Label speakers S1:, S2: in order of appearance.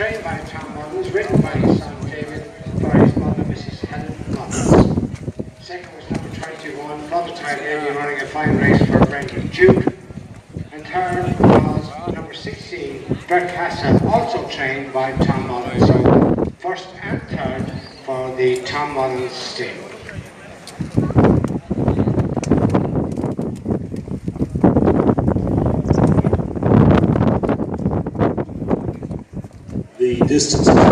S1: trained by Tom Mullins, written by his son David, by his mother, Mrs. Helen Mullins. Second was number 21, Brother Tiger, running a fine race for a Brendan Duke. And third was number 16, Bert Castle, also trained by Tom Mullins. So first and third for the Tom Mullins stable.
S2: The distance